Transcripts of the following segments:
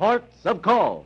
Ports of Call.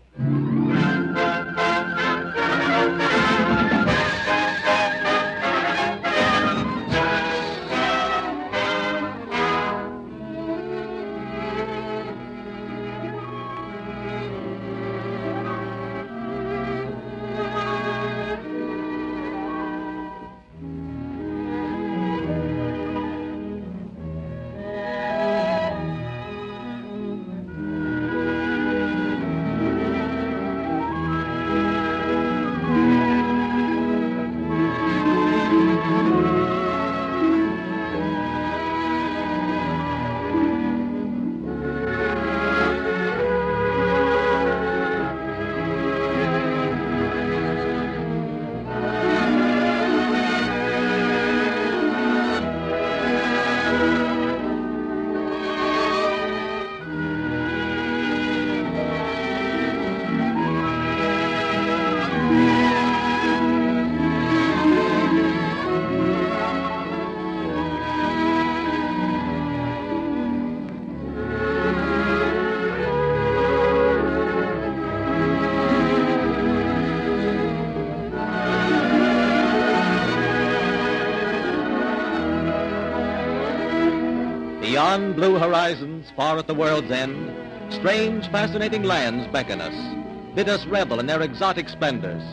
Horizons, far at the world's end, strange, fascinating lands beckon us, bid us revel in their exotic splendors.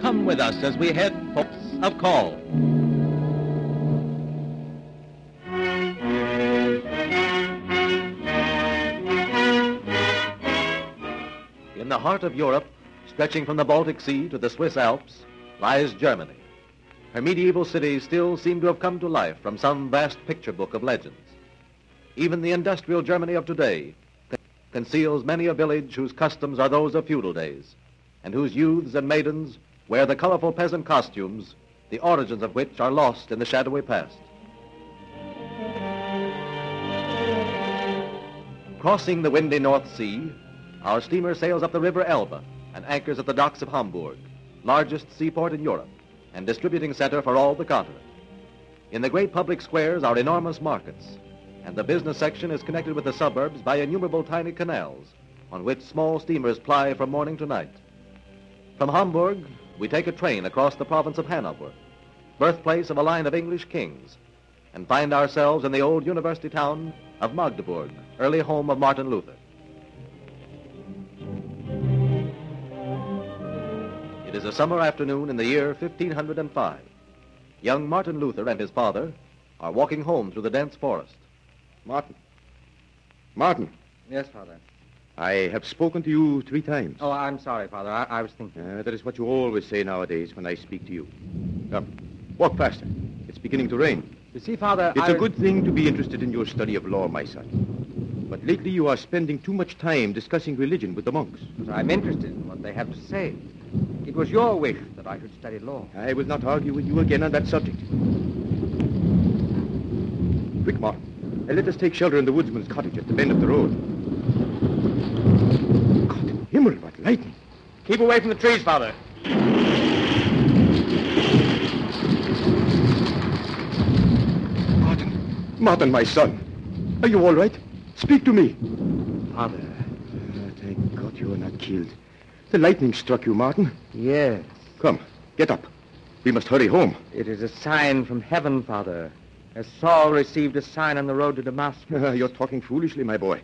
Come with us as we head for of call. In the heart of Europe, stretching from the Baltic Sea to the Swiss Alps, lies Germany. Her medieval cities still seem to have come to life from some vast picture book of legends. Even the industrial Germany of today conceals many a village whose customs are those of feudal days, and whose youths and maidens wear the colorful peasant costumes, the origins of which are lost in the shadowy past. Crossing the windy North Sea, our steamer sails up the river Elbe and anchors at the docks of Hamburg, largest seaport in Europe and distributing center for all the continent. In the great public squares are enormous markets, and the business section is connected with the suburbs by innumerable tiny canals on which small steamers ply from morning to night. From Hamburg, we take a train across the province of Hanover, birthplace of a line of English kings, and find ourselves in the old university town of Magdeburg, early home of Martin Luther. It is a summer afternoon in the year 1505. Young Martin Luther and his father are walking home through the dense forest. Martin. Martin, Yes, Father. I have spoken to you three times. Oh, I'm sorry, Father. I, I was thinking. Uh, that is what you always say nowadays when I speak to you. Come, walk faster. It's beginning to rain. You see, Father, It's I... a good thing to be interested in your study of law, my son. But lately you are spending too much time discussing religion with the monks. I'm interested in what they have to say. It was your wish that I should study law. I will not argue with you again on that subject. Quick, Martin. Uh, let us take shelter in the woodsman's cottage at the bend of the road. God in Himmel, what lightning. Keep away from the trees, Father. Martin. Martin, my son. Are you all right? Speak to me. Father. Ah, thank God you are not killed. The lightning struck you, Martin. Yes. Come, get up. We must hurry home. It is a sign from heaven, Father. As Saul received a sign on the road to Damascus. You're talking foolishly, my boy.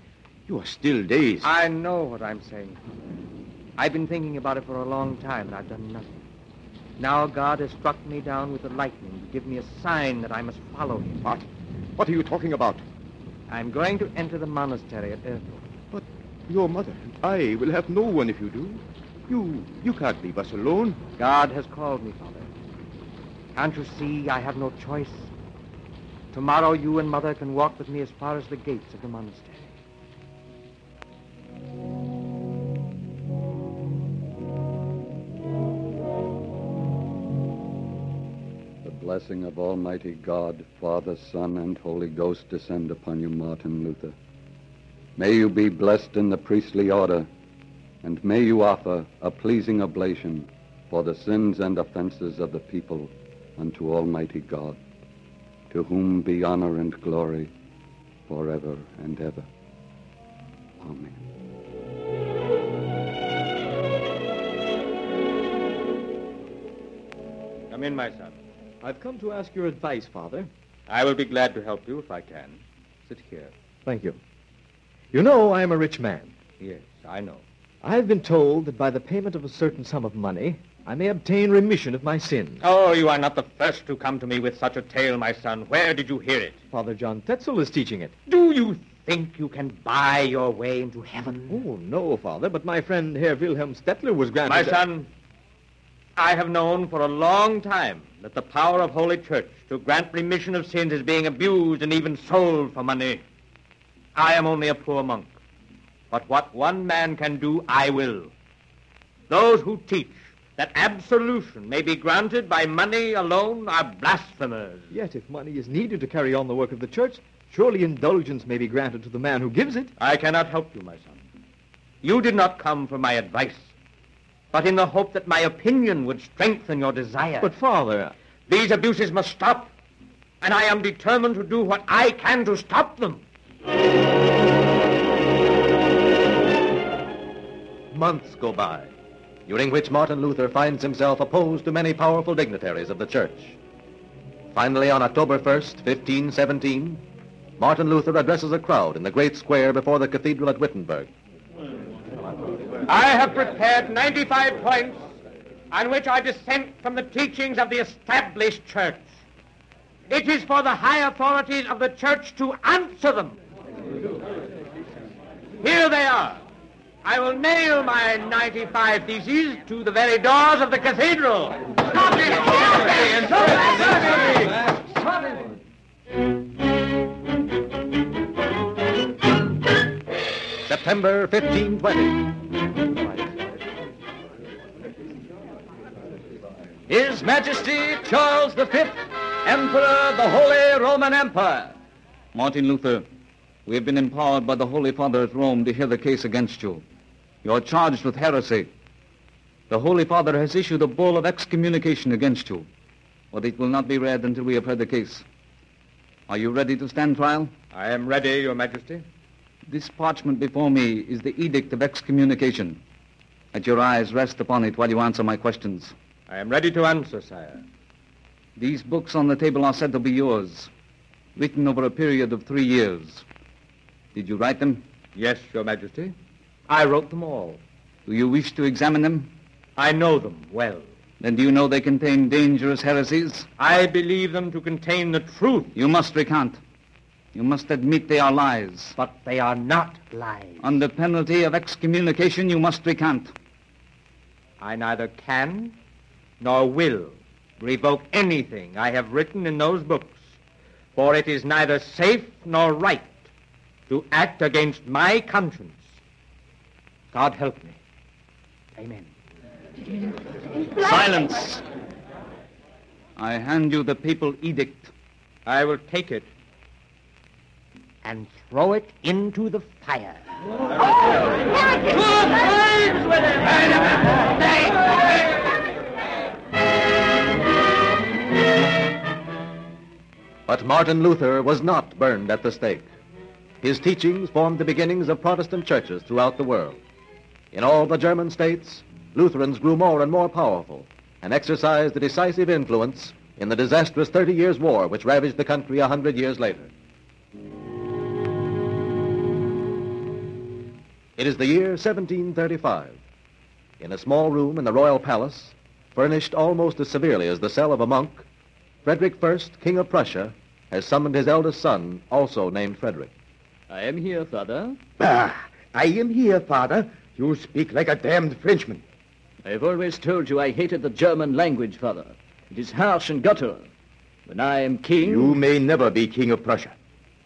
You are still dazed. I know what I'm saying, I've been thinking about it for a long time, and I've done nothing. Now God has struck me down with the lightning to give me a sign that I must follow him. What? What are you talking about? I'm going to enter the monastery at Erfurt. But your mother and I will have no one if you do. You you can't leave us alone. God has called me, Father. Can't you see I have no choice? Tomorrow you and Mother can walk with me as far as the gates of the monastery. The blessing of Almighty God, Father, Son, and Holy Ghost descend upon you, Martin Luther. May you be blessed in the priestly order, and may you offer a pleasing oblation for the sins and offenses of the people unto Almighty God, to whom be honor and glory forever and ever. Amen. Come in, my son. I've come to ask your advice, Father. I will be glad to help you if I can. Sit here. Thank you. You know I am a rich man. Yes, I know. I've been told that by the payment of a certain sum of money, I may obtain remission of my sins. Oh, you are not the first to come to me with such a tale, my son. Where did you hear it? Father John Tetzel is teaching it. Do you think you can buy your way into heaven? Oh, no, Father, but my friend Herr Wilhelm Stettler was granted... My son, I have known for a long time that the power of Holy Church to grant remission of sins is being abused and even sold for money. I am only a poor monk. But what one man can do, I will. Those who teach that absolution may be granted by money alone are blasphemers. Yet if money is needed to carry on the work of the church, surely indulgence may be granted to the man who gives it. I cannot help you, my son. You did not come for my advice, but in the hope that my opinion would strengthen your desire. But, Father, these abuses must stop, and I am determined to do what I can to stop them. Months go by, during which Martin Luther finds himself opposed to many powerful dignitaries of the church. Finally, on October 1st, 1517, Martin Luther addresses a crowd in the great square before the cathedral at Wittenberg. I have prepared 95 points on which I dissent from the teachings of the established church. It is for the high authorities of the church to answer them. Here they are. I will nail my 95 theses to the very doors of the cathedral. Stop it! Stop it! September 1520. His Majesty Charles V, Emperor of the Holy Roman Empire. Martin Luther, we have been empowered by the Holy Father at Rome to hear the case against you. You are charged with heresy. The Holy Father has issued a bull of excommunication against you, but it will not be read until we have heard the case. Are you ready to stand trial? I am ready, Your Majesty. This parchment before me is the edict of excommunication. Let your eyes rest upon it while you answer my questions. I am ready to answer, sire. These books on the table are said to be yours, written over a period of three years. Did you write them? Yes, Your Majesty. I wrote them all. Do you wish to examine them? I know them well. Then do you know they contain dangerous heresies? I believe them to contain the truth. You must recant. You must admit they are lies. But they are not lies. Under penalty of excommunication, you must recant. I neither can nor will revoke anything I have written in those books, for it is neither safe nor right to act against my conscience. God help me. Amen. Silence. I hand you the papal edict. I will take it and throw it into the fire. But Martin Luther was not burned at the stake. His teachings formed the beginnings of Protestant churches throughout the world. In all the German states, Lutherans grew more and more powerful and exercised a decisive influence in the disastrous Thirty Years' War which ravaged the country a hundred years later. It is the year 1735. In a small room in the royal palace, furnished almost as severely as the cell of a monk, Frederick I, King of Prussia, has summoned his eldest son, also named Frederick. I am here, Father. Bah! I am here, Father. You speak like a damned Frenchman. I have always told you I hated the German language, Father. It is harsh and guttural. When I am king... You may never be king of Prussia.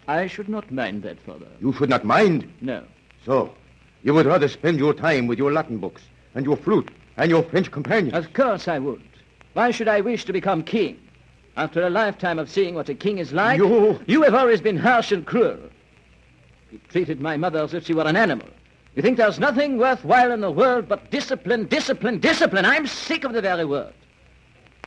I should not mind that, Father. You should not mind. No. So, you would rather spend your time with your Latin books and your flute and your French companions. Of course I would. Why should I wish to become king? After a lifetime of seeing what a king is like, You- you have always been harsh and cruel. You treated my mother as if she were an animal. You think there's nothing worthwhile in the world but discipline, discipline, discipline. I'm sick of the very word.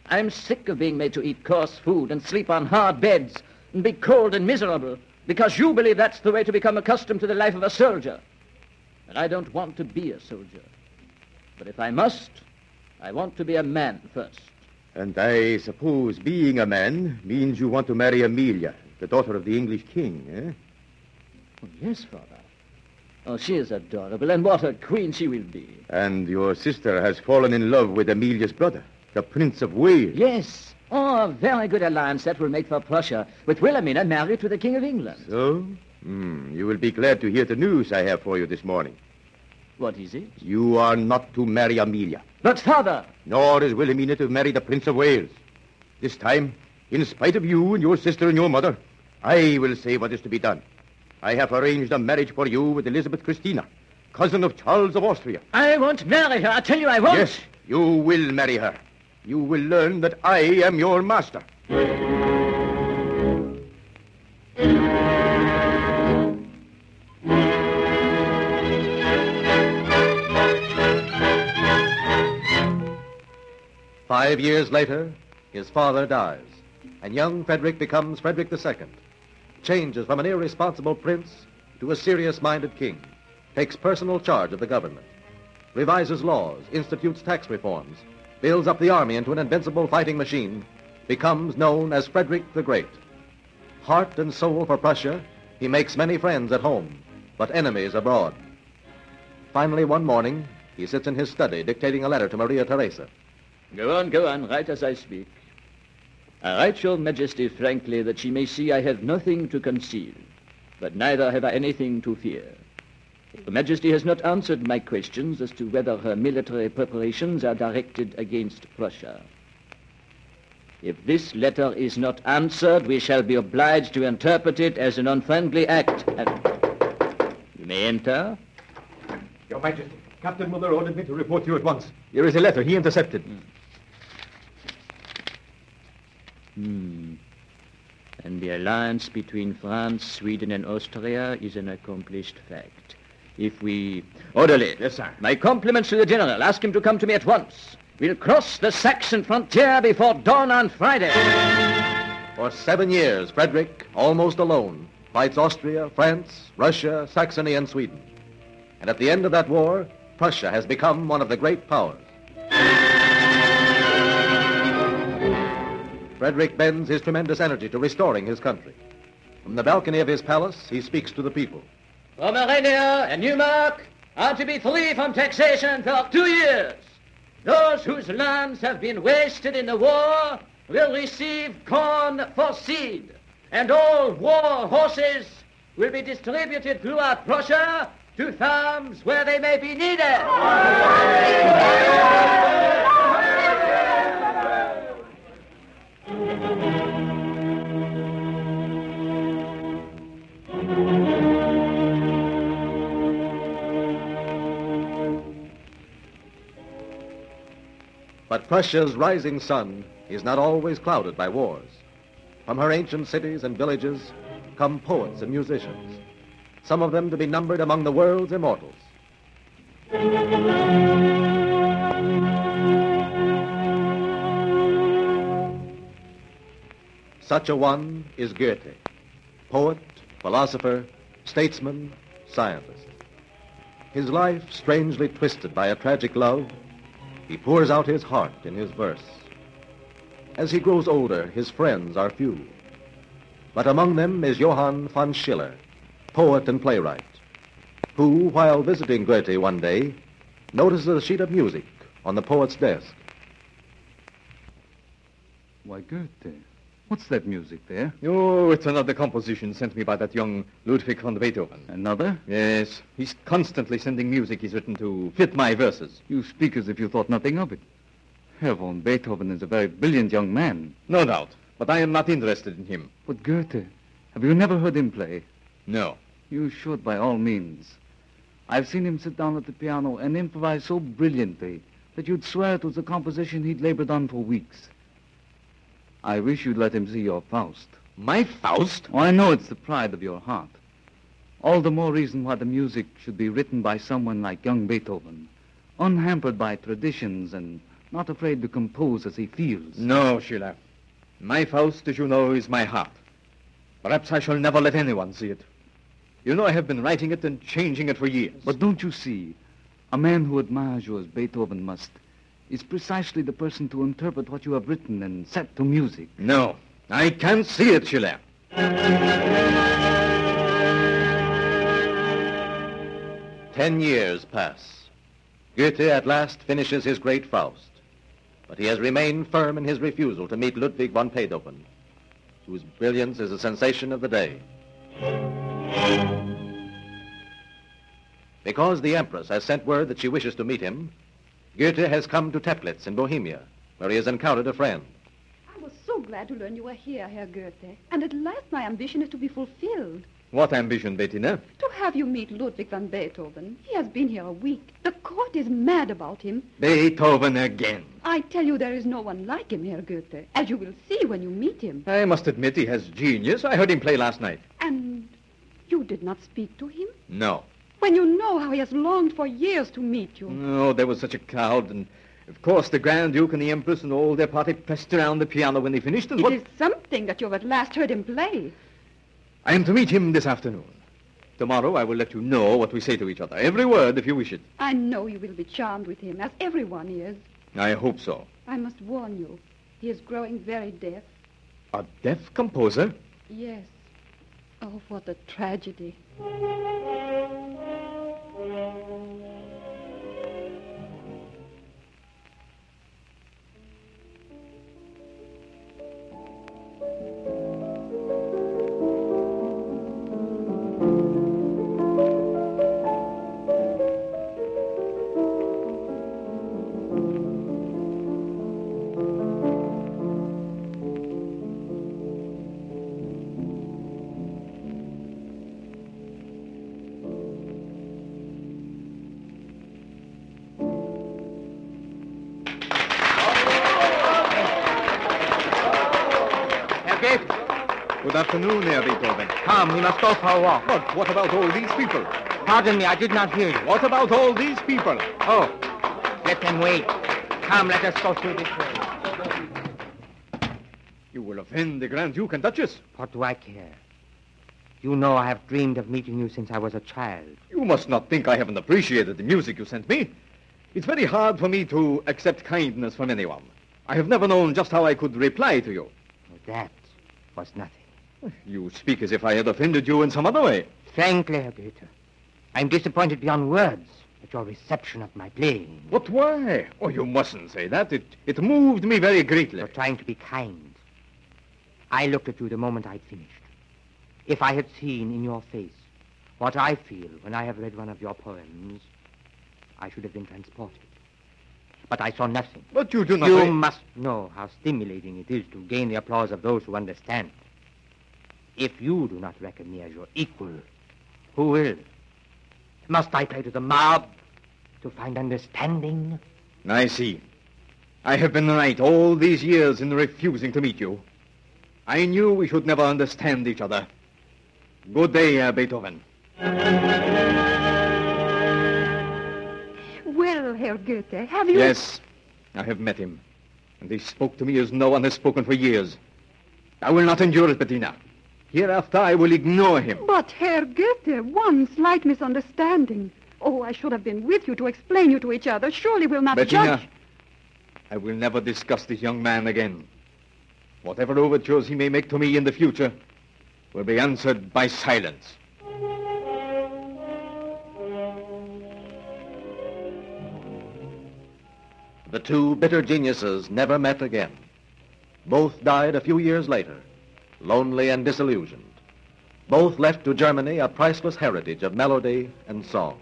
I'm sick of being made to eat coarse food and sleep on hard beds and be cold and miserable because you believe that's the way to become accustomed to the life of a soldier. And I don't want to be a soldier. But if I must, I want to be a man first. And I suppose being a man means you want to marry Amelia, the daughter of the English king, eh? Oh, yes, Father. Oh, she is adorable, and what a queen she will be. And your sister has fallen in love with Amelia's brother, the Prince of Wales. Yes. Oh, a very good alliance that will make for Prussia, with Wilhelmina married to the King of England. So? Hmm, you will be glad to hear the news I have for you this morning. What is it? You are not to marry Amelia, But, Father, nor is Wilhelmina to marry the Prince of Wales. This time, in spite of you and your sister and your mother, I will say what is to be done. I have arranged a marriage for you with Elizabeth Christina, cousin of Charles of Austria. I won't marry her. I tell you I won't. Yes, you will marry her. You will learn that I am your master. Five years later, his father dies, and young Frederick becomes Frederick II, changes from an irresponsible prince to a serious-minded king, takes personal charge of the government, revises laws, institutes tax reforms, builds up the army into an invincible fighting machine, becomes known as Frederick the Great. Heart and soul for Prussia, he makes many friends at home, but enemies abroad. Finally, one morning, he sits in his study dictating a letter to Maria Theresa. Go on, go on. Write as I speak. I write your majesty frankly that she may see I have nothing to conceal, but neither have I anything to fear. Your majesty has not answered my questions as to whether her military preparations are directed against Prussia. If this letter is not answered, we shall be obliged to interpret it as an unfriendly act. And you may enter. Your Majesty, Captain Muller ordered me to report to you at once. Here is a letter he intercepted. Hmm. Hmm. And the alliance between France, Sweden, and Austria is an accomplished fact. If we... Orderly. Yes, sir. My compliments to the general. Ask him to come to me at once. We'll cross the Saxon frontier before dawn on Friday. For seven years, Frederick, almost alone, fights Austria, France, Russia, Saxony, and Sweden. And at the end of that war, Prussia has become one of the great powers. Frederick bends his tremendous energy to restoring his country. From the balcony of his palace, he speaks to the people. Pomerania and Neumark are to be free from taxation for two years. Those whose lands have been wasted in the war will receive corn for seed, and all war horses will be distributed throughout Prussia to farms where they may be needed. But Prussia's rising sun is not always clouded by wars. From her ancient cities and villages come poets and musicians, some of them to be numbered among the world's immortals. Such a one is Goethe, poet, philosopher, statesman, scientist. His life strangely twisted by a tragic love, he pours out his heart in his verse. As he grows older, his friends are few. But among them is Johann von Schiller, poet and playwright, who, while visiting Goethe one day, notices a sheet of music on the poet's desk. Why, Goethe, what's that music there? Oh, it's another composition sent me by that young Ludwig von Beethoven. Another? Yes, he's constantly sending music he's written to fit my verses. You speak as if you thought nothing of it. Herr von Beethoven is a very brilliant young man. No doubt, but I am not interested in him. But Goethe, have you never heard him play? No. You should, by all means. I've seen him sit down at the piano and improvise so brilliantly that you'd swear it was a composition he'd labored on for weeks. I wish you'd let him see your Faust. My Faust? Oh, I know it's the pride of your heart. All the more reason why the music should be written by someone like young Beethoven, unhampered by traditions and not afraid to compose as he feels. No, Schiller. My Faust, as you know, is my heart. Perhaps I shall never let anyone see it. You know I have been writing it and changing it for years. But don't you see, a man who admires you as Beethoven must is precisely the person to interpret what you have written and set to music. No, I can't see it, Schiller. Ten years pass. Goethe at last finishes his great Faust, but he has remained firm in his refusal to meet Ludwig von Beethoven, whose brilliance is a sensation of the day. Because the Empress has sent word that she wishes to meet him, Goethe has come to Teplitz in Bohemia, where he has encountered a friend. I was so glad to learn you were here, Herr Goethe. And at last my ambition is to be fulfilled. What ambition, Bettina? To have you meet Ludwig van Beethoven. He has been here a week. The court is mad about him. Beethoven again. I tell you, there is no one like him, Herr Goethe, as you will see when you meet him. I must admit he has genius. I heard him play last night. And you did not speak to him? No. When you know how he has longed for years to meet you. No, there was such a crowd, and of course the Grand Duke and the Empress and all their party pressed around the piano when they finished. And It what... is something that you have at last heard him play. I am to meet him this afternoon. Tomorrow I will let you know what we say to each other. Every word, if you wish it. I know you will be charmed with him, as everyone is. I hope so. I must warn you, he is growing very deaf. A deaf composer? Yes. Oh, what a tragedy. Thank you. Goethe, Good afternoon, Herr Beethoven. come, we must go for a walk. But what about all these people? Pardon me, I did not hear you. What about all these people? Oh, let them wait. Come, let us go through this way. You will offend the Grand Duke and Duchess. What do I care? You know I have dreamed of meeting you since I was a child. You must not think I haven't appreciated the music you sent me. It's very hard for me to accept kindness from anyone. I have never known just how I could reply to you. That was nothing. You speak as if I had offended you in some other way. Frankly, Herr Goethe, I'm disappointed beyond words at your reception of my playing. But why? Oh, you mustn't say that. It, it moved me very greatly. You're trying to be kind. I looked at you the moment I'd finished. If I had seen in your face what I feel when I have read one of your poems, I should have been transported. But I saw nothing. But you do not... You must know how stimulating it is to gain the applause of those who understand. If you do not reckon me as your equal, who will? Must I play to the mob to find understanding? I see. I have been right all these years in refusing to meet you. I knew we should never understand each other. Good day, Herr Beethoven. Herr Goethe, have you... Yes, I have met him. And he spoke to me as no one has spoken for years. I will not endure it, Bettina. Hereafter, I will ignore him. But, Herr Goethe, one slight misunderstanding. Oh, I should have been with you to explain you to each other. Surely we'll not Bettina, judge... I will never discuss this young man again. Whatever overtures he may make to me in the future will be answered by silence. The two bitter geniuses never met again. Both died a few years later, lonely and disillusioned. Both left to Germany a priceless heritage of melody and song.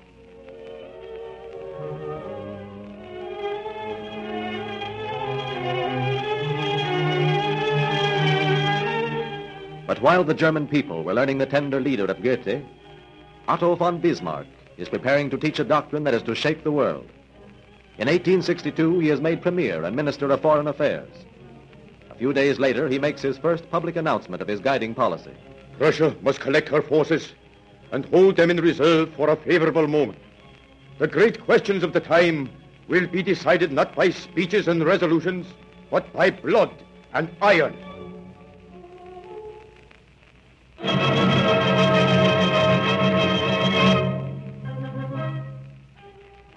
But while the German people were learning the tender Lieder of Goethe, Otto von Bismarck is preparing to teach a doctrine that is to shake the world. In 1862, he is made Premier and Minister of Foreign Affairs. A few days later, he makes his first public announcement of his guiding policy. Prussia must collect her forces and hold them in reserve for a favorable moment. The great questions of the time will be decided not by speeches and resolutions, but by blood and iron.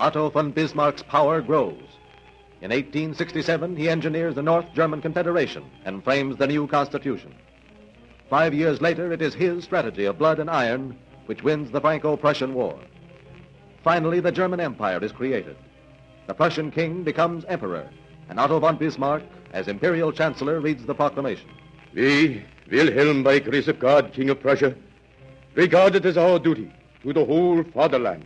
Otto von Bismarck's power grows. In 1867, he engineers the North German Confederation and frames the new Constitution. Five years later, it is his strategy of blood and iron which wins the Franco-Prussian War. Finally, the German Empire is created. The Prussian king becomes emperor, and Otto von Bismarck, as imperial chancellor, reads the proclamation. We, Wilhelm by grace of God, King of Prussia, regard it as our duty to the whole fatherland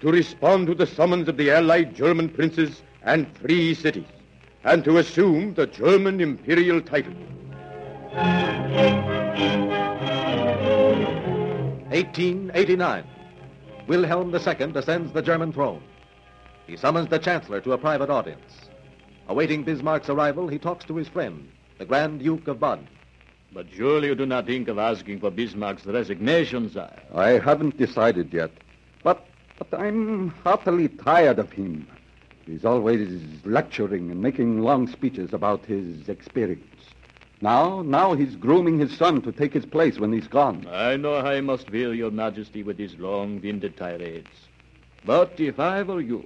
to respond to the summons of the allied German princes and free cities, and to assume the German imperial title. 1889. Wilhelm II ascends the German throne. He summons the Chancellor to a private audience. Awaiting Bismarck's arrival, he talks to his friend, the Grand Duke of Baden. But surely you do not think of asking for Bismarck's resignation, sire. I haven't decided yet. But, but I'm heartily tired of him. He's always lecturing and making long speeches about his experience. Now, now he's grooming his son to take his place when he's gone. I know I must weary your majesty with these long-winded tirades. But if I were you,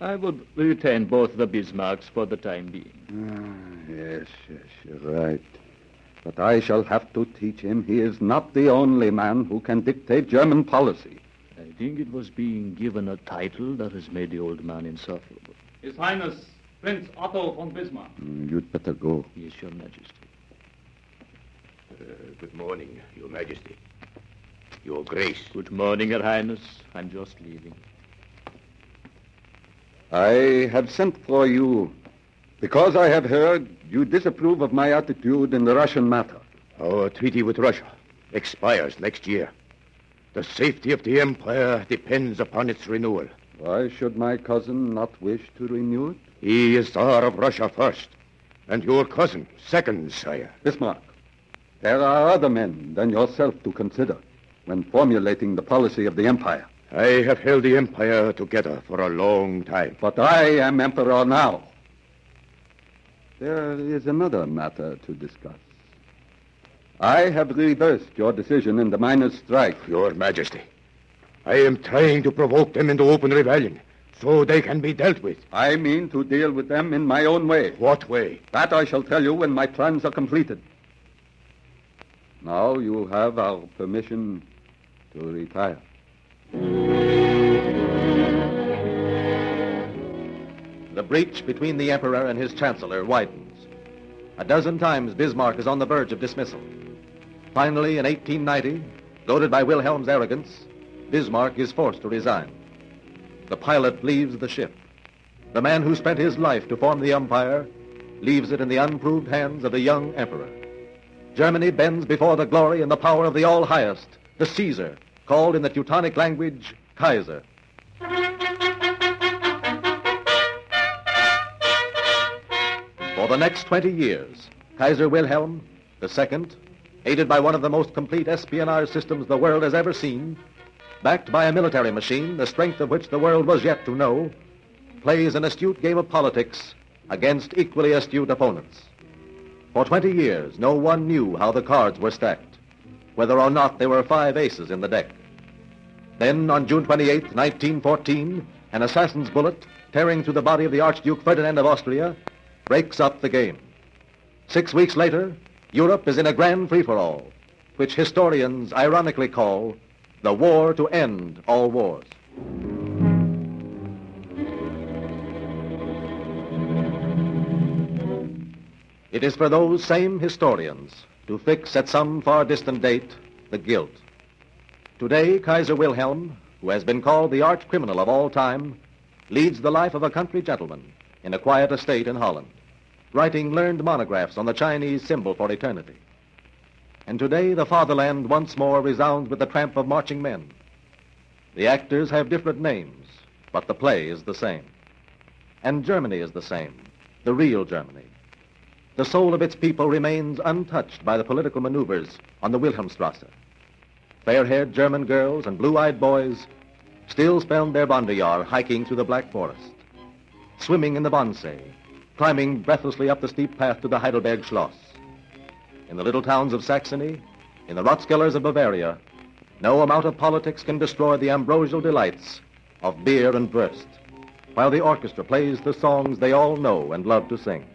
I would retain both the Bismarcks for the time being. Ah, yes, yes, you're right. But I shall have to teach him he is not the only man who can dictate German policy. I think it was being given a title that has made the old man insufferable. His Highness, Prince Otto von Bismarck. Mm, You'd better go. Yes, your majesty. Uh, good morning, Your Majesty. Your Grace. Good morning, your highness. I'm just leaving. I have sent for you because I have heard you disapprove of my attitude in the Russian matter. Our treaty with Russia expires next year. The safety of the Empire depends upon its renewal. Why should my cousin not wish to renew it? He is Tsar of Russia first, and your cousin second, sire. Bismarck, there are other men than yourself to consider when formulating the policy of the Empire. I have held the Empire together for a long time. But I am emperor now. There is another matter to discuss. I have reversed your decision in the miners' strike. Your Majesty, I am trying to provoke them into open rebellion so they can be dealt with. I mean to deal with them in my own way. What way? That I shall tell you when my plans are completed. Now you have our permission to retire. The breach between the Emperor and his Chancellor widens. A dozen times Bismarck is on the verge of dismissal. Finally, in 1890, goaded by Wilhelm's arrogance, Bismarck is forced to resign. The pilot leaves the ship. The man who spent his life to form the empire leaves it in the unproved hands of the young emperor. Germany bends before the glory and the power of the All Highest, the Caesar, called in the Teutonic language Kaiser. For the next 20 years, Kaiser Wilhelm II, aided by one of the most complete espionage systems the world has ever seen, backed by a military machine, the strength of which the world was yet to know, plays an astute game of politics against equally astute opponents. For 20 years, no one knew how the cards were stacked, whether or not there were five aces in the deck. Then, on June 28, 1914, an assassin's bullet, tearing through the body of the Archduke Ferdinand of Austria, breaks up the game. Six weeks later, Europe is in a grand free-for-all, which historians ironically call the war to end all wars. It is for those same historians to fix at some far distant date the guilt. Today, Kaiser Wilhelm, who has been called the arch criminal of all time, leads the life of a country gentleman in a quiet estate in Holland, writing learned monographs on the Chinese symbol for eternity. And today, the fatherland once more resounds with the tramp of marching men. The actors have different names, but the play is the same. And Germany is the same, the real Germany. The soul of its people remains untouched by the political maneuvers on the Wilhelmstrasse. Fair-haired German girls and blue-eyed boys still spend their Wanderjahr hiking through the Black Forest, swimming in the Wannsee, climbing breathlessly up the steep path to the Heidelberg Schloss. In the little towns of Saxony, in the Rathskellers of Bavaria, no amount of politics can destroy the ambrosial delights of beer and Wurst. while the orchestra plays the songs they all know and love to sing.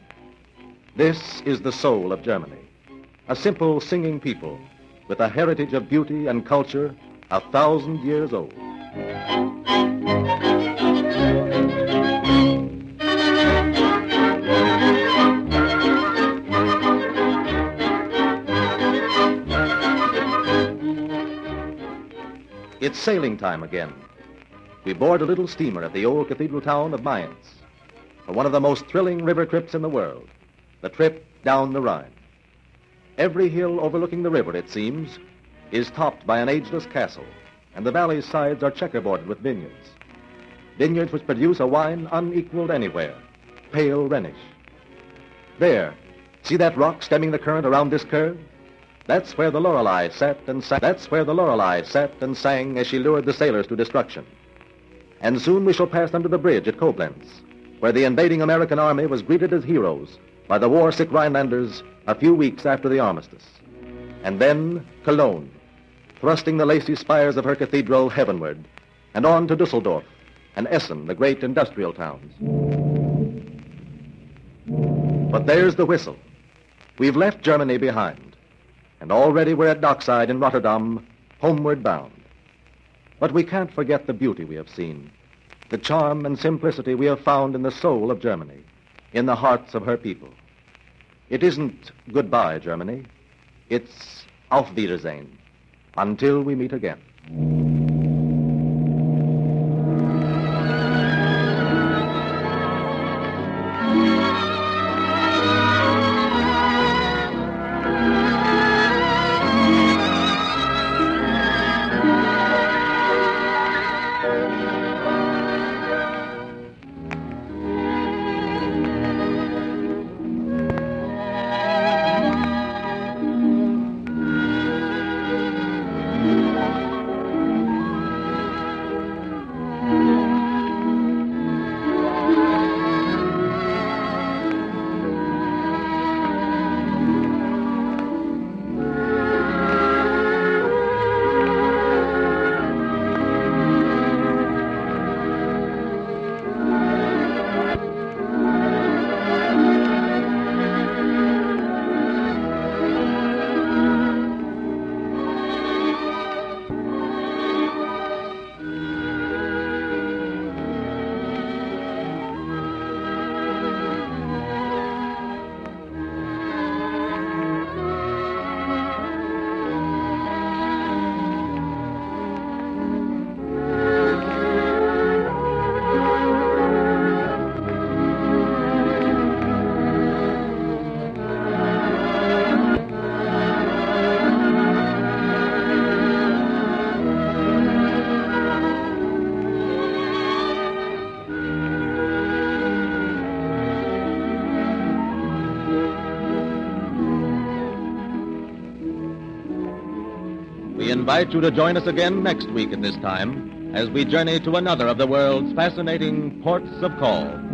This is the soul of Germany, a simple singing people with a heritage of beauty and culture a thousand years old. It's sailing time again. We board a little steamer at the old cathedral town of Mayence for one of the most thrilling river trips in the world, the trip down the Rhine. Every hill overlooking the river, it seems, is topped by an ageless castle, and the valley's sides are checkerboarded with vineyards. Vineyards which produce a wine unequaled anywhere, pale Rhenish. There, see that rock stemming the current around this curve? That's where the Lorelei sat and sang. That's where the Lorelei sat and sang as she lured the sailors to destruction. And soon we shall pass under the bridge at Koblenz, where the invading American army was greeted as heroes by the war-sick Rhinelanders a few weeks after the armistice. And then Cologne, thrusting the lacy spires of her cathedral heavenward, and on to Dusseldorf and Essen, the great industrial towns. But there's the whistle. We've left Germany behind, and already we're at dockside in Rotterdam, homeward bound. But we can't forget the beauty we have seen, the charm and simplicity we have found in the soul of Germany, in the hearts of her people. It isn't goodbye, Germany. It's auf Wiedersehen, until we meet again. Invite you to join us again next week at this time as we journey to another of the world's fascinating ports of call.